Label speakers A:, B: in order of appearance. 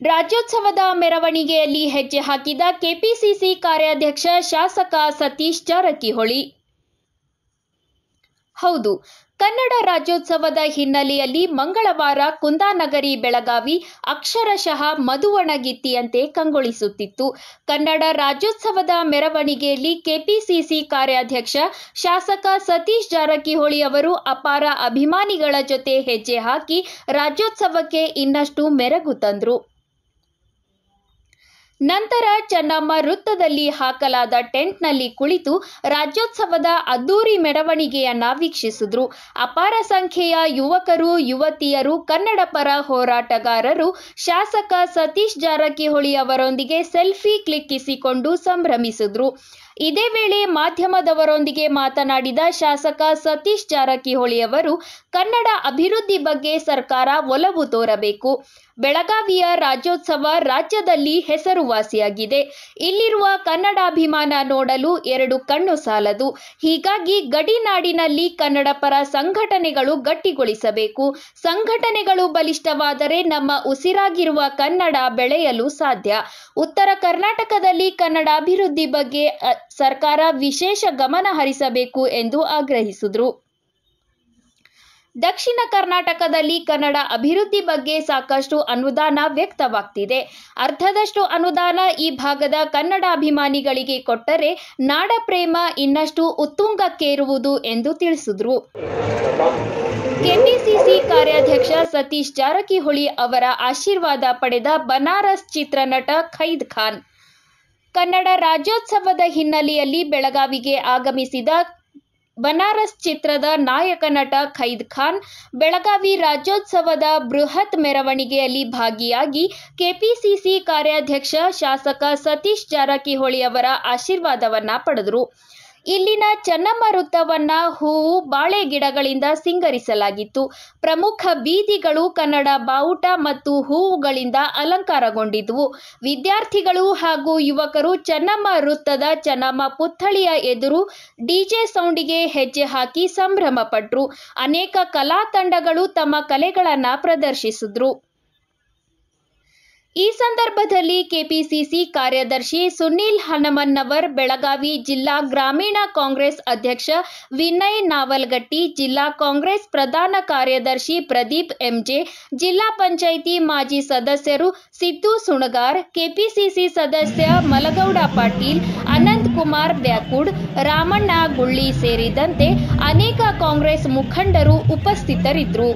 A: ರಾಜ್ಯೋತ್ಸವದ ಮೆರವಣಿಗೆಯಲ್ಲಿ ಹೆಜ್ಜೆ ಹಾಕಿದ ಕೆಪಿಸಿಸಿ ಕಾರ್ಯಾಧ್ಯಕ್ಷ ಶಾಸಕ ಸತೀಶ್ ಜಾರಕಿಹೊಳಿ. ಹೌದು, ಕನ್ನಡ ರಾಜ್ಯೋತ್ಸವದ ಹಿನ್ನೆಲೆಯಲ್ಲಿ ಮಂಗಳವಾರ ಕುಂದಾನಗರಿ ಬೆಳಗಾವಿ ಅಕ್ಷರಶಃ ಮಧುವಣಗಿತ್ತಿಯಂತೆ ಕಂಗೊಳಿಸುತ್ತಿತ್ತು. ಕನ್ನಡ ರಾಜ್ಯೋತ್ಸವದ ಮೆರವಣಿಗೆಯಲ್ಲಿ ಕೆಪಿಸಿಸಿ ಕಾರ್ಯಾಧ್ಯಕ್ಷ ಶಾಸಕ ಸತೀಶ್ ಜಾರಕಿಹೊಳಿ ಅವರು ಅಪಾರ ಅಭಿಮಾನಿಗಳ ಜೊತೆ ಹೆಜ್ಜೆ ಹಾಕಿ ರಾಜ್ಯೋತ್ಸವಕ್ಕೆ ಇನ್ನಷ್ಟು ಮೆರಗು ತಂದ್ರು. ನಂತರ ಚೆನ್ನಮ್ಮ ವೃತ್ತದಲ್ಲಿ ಹಾಕಲಾದ ಟೆಂಟ್ನಲ್ಲಿ ಕುಳಿತು ರಾಜ್ಯೋತ್ಸವದ ಅದ್ದೂರಿ ಮೆರವಣಿಗೆಯನ್ನ ವೀಕ್ಷಿಸಿದ್ರು. ಅಪಾರ ಸಂಖ್ಯೆಯ ಯುವಕರು, ಯುವತಿಯರು ಕನ್ನಡ ಪರ ಹೋರಾಟಗಾರರು, ಶಾಸಕ ಸತೀಶ್ ಜಾರಕಿಹೊಳಿ ಅವರೊಂದಿಗೆ ಸೆಲ್ಫಿ ಕ್ಲಿಕ್ಕಿಸಿಕೊಂಡು ಸಂಭ್ರಮಿಸಿದ್ರು. ಇದೇ ವೇಳೆ ಮಾಧ್ಯಮದವರೊಂದಿಗೆ ಮಾತನಾಡಿದ ಶಾಸಕ ಸತೀಶ್ ಜಾರಕಿಹೊಳಿ ಅವರು, ಕನ್ನಡ ಅಭಿವೃದ್ಧಿ ಬಗ್ಗೆ ಸರ್ಕಾರ ಒಲವು ತೋರಬೇಕು. ಬೆಳಗಾವಿಯ ರಾಜ್ಯೋತ್ಸವ ರಾಜ್ಯದಲ್ಲಿ ಹೆಸರುವಾಸಿಯಾಗಿದೆ. ಇಲ್ಲಿರುವ ಕನ್ನಡಾಭಿಮಾನ ನೋಡಲು ಎರಡು ಕಣ್ಣು ಸಾಲದು. ಹೀಗಾಗಿ ಗಡಿನಾಡಿನಲ್ಲಿ ಕನ್ನಡ ಪರ ಸಂಘಟನೆಗಳು ಗಟ್ಟಿಗೊಳಿಸಬೇಕು. ಸಂಘಟನೆಗಳು ಬಲಿಷ್ಠವಾದರೆ ನಮ್ಮ ಉಸಿರಾಗಿರುವ ಕನ್ನಡ ಬೆಳೆಯಲು ಸಾಧ್ಯ. ಉತ್ತರ ಕರ್ನಾಟಕದಲ್ಲಿ ಕನ್ನಡ ಅಭಿವೃದ್ಧಿ ಬಗ್ಗೆ ಸರ್ಕಾರ ವಿಶೇಷ ಗಮನ ಹರಿಸಬೇಕು ಎಂದು ಆಗ್ರಹಿಸಿದರು. ದಕ್ಷಿಣ ಕರ್ನಾಟಕದಲ್ಲಿ ಕನ್ನಡ ಅಭಿವೃದ್ಧಿ ಬಗ್ಗೆ ಸಾಕಷ್ಟು ಅನುದಾನ ವ್ಯಕ್ತವಾಗ್ತಿದೆ. ಅರ್ಧದಷ್ಟು ಅನುದಾನ ಈ ಭಾಗದ ಕನ್ನಡ ಅಭಿಮಾನಿಗಳಿಗೆ ಕೊಟ್ಟರೆ ನಾಡ ಪ್ರೇಮ ಇನ್ನಷ್ಟು ಉತ್ತುಂಗಕ್ಕೇರುವುದು ಎಂದು ತಿಳಿಸಿದ್ರು. ಕೆಪಿಸಿಸಿ ಕಾರ್ಯಾಧ್ಯಕ್ಷ ಸತೀಶ್ ಜಾರಕಿಹೊಳಿ ಅವರ ಆಶೀರ್ವಾದ ಪಡೆದ ಬನಾರಸ್ ಚಿತ್ರನಟ ಖೈದ್ ಖಾನ್. ಕನ್ನಡ ರಾಜ್ಯೋತ್ಸವದ ಹಿನ್ನೆಲೆಯಲ್ಲಿ ಬೆಳಗಾವಿಗೆ ಆಗಮಿಸಿದ ಬನಾರಸ್ ಚಿತ್ರದ ನಾಯಕ ನಟ ಖೈದ್ ಖಾನ್, ಬೆಳಗಾವಿ ರಾಜ್ಯೋತ್ಸವದ ಬೃಹತ್ ಮೆರವಣಿಗೆಯಲ್ಲಿ ಭಾಗಿಯಾಗಿ ಕೆಪಿಸಿಸಿ ಕಾರ್ಯಾಧ್ಯಕ್ಷ ಶಾಸಕ ಸತೀಶ್ ಜಾರಕಿಹೊಳಿ ಅವರ ಆಶೀರ್ವಾದವನ್ನ ಪಡೆದರು. ಇಲ್ಲಿನ ಚೆನ್ನಮ್ಮ ವೃತ್ತವನ್ನ ಹೂವು, ಬಾಳೆ ಗಿಡಗಳಿಂದ ಸಿಂಗರಿಸಲಾಗಿತ್ತು. ಪ್ರಮುಖ ಬೀದಿಗಳು ಕನ್ನಡ ಬಾವುಟ ಮತ್ತು ಹೂವುಗಳಿಂದ ಅಲಂಕಾರಗೊಂಡಿದ್ವು. ವಿದ್ಯಾರ್ಥಿಗಳು ಹಾಗೂ ಯುವಕರು ಚೆನ್ನಮ್ಮ ವೃತ್ತದ ಚೆನ್ನಮ್ಮ ಪುತ್ಥಳಿಯ ಎದುರು ಡಿಜೆ ಸೌಂಡಿಗೆ ಹೆಜ್ಜೆ ಹಾಕಿ ಸಂಭ್ರಮಪಟ್ಟರು ಅನೇಕ ಕಲಾ ತಂಡಗಳು ತಮ್ಮ ಕಲೆಗಳನ್ನ ಪ್ರದರ್ಶಿಸಿದ್ರು. ಈ ಸಂದರ್ಭದಲ್ಲಿ ಕೆಪಿಸಿಸಿ ಕಾರ್ಯದರ್ಶಿ ಸುನೀಲ್ ಹನಮನ್ನವರ್, ಬೆಳಗಾವಿ ಜಿಲ್ಲಾ ಗ್ರಾಮೀಣ ಕಾಂಗ್ರೆಸ್ ಅಧ್ಯಕ್ಷ ವಿನಯ್ ನಾವಲ್ಗಟ್ಟಿ, ಜಿಲ್ಲಾ ಕಾಂಗ್ರೆಸ್ ಪ್ರಧಾನ ಕಾರ್ಯದರ್ಶಿ ಪ್ರದೀಪ್ ಎಂಜೆ, ಜಿಲ್ಲಾ ಪಂಚಾಯಿತಿ ಮಾಜಿ ಸದಸ್ಯರು ಸಿದ್ದು ಸುಣಗಾರ್, ಕೆಪಿಸಿಸಿ ಸದಸ್ಯ ಮಲಗೌಡ ಪಾಟೀಲ್ ಅನಂತ್ ಕುಮಾರ್ ಬ್ಯಾಕುಡ್, ರಾಮಣ್ಣ ಗುಳ್ಳಿ ಸೇರಿದಂತೆ ಅನೇಕ ಕಾಂಗ್ರೆಸ್ ಮುಖಂಡರು ಉಪಸ್ಥಿತರಿದ್ದರು.